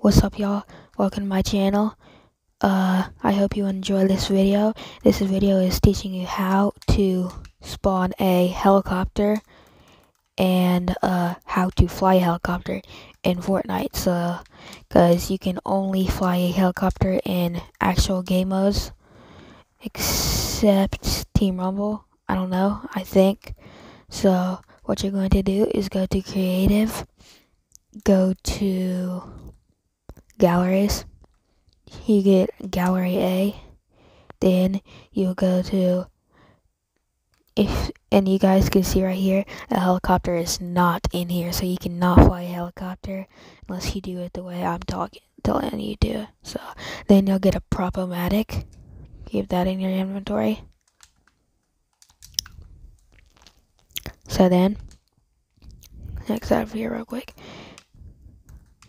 what's up y'all? Welcome to my channel. Uh i hope you enjoy this video. This video is teaching you how to spawn a helicopter and uh how to fly a helicopter in fortnite. So because you can only fly a helicopter in actual game modes except team rumble. I don't know i think. So what you're going to do is go to creative go to galleries. You get gallery A. Then you'll go to if and you guys can see right here a helicopter is not in here so you cannot fly a helicopter unless you do it the way I'm talking telling you to. So then you'll get a prop-o-matic. Keep that in your inventory. So then next out of here real quick.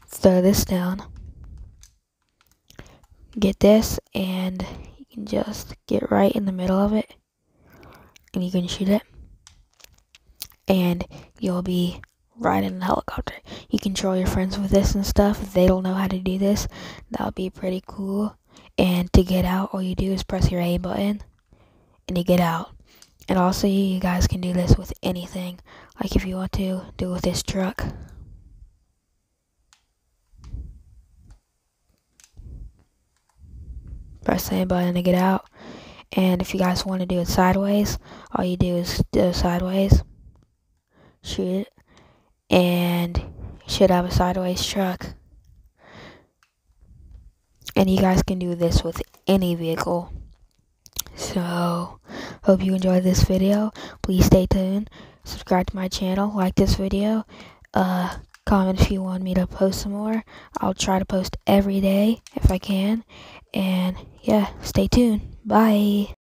Throw this down get this and you can just get right in the middle of it and you can shoot it and you'll be right in the helicopter. You control your friends with this and stuff. They don't know how to do this, that would be pretty cool. And to get out, all you do is press your A button and you get out. And also, you guys can do this with anything. Like if you want to, do it with this truck. Press the button to get out. And if you guys want to do it sideways, all you do is do sideways, shoot it, and you should have a sideways truck. And you guys can do this with any vehicle. So, hope you enjoyed this video. Please stay tuned. Subscribe to my channel. Like this video. Uh, comment if you want me to post some more. I'll try to post every day if I can. And yeah, stay tuned. Bye.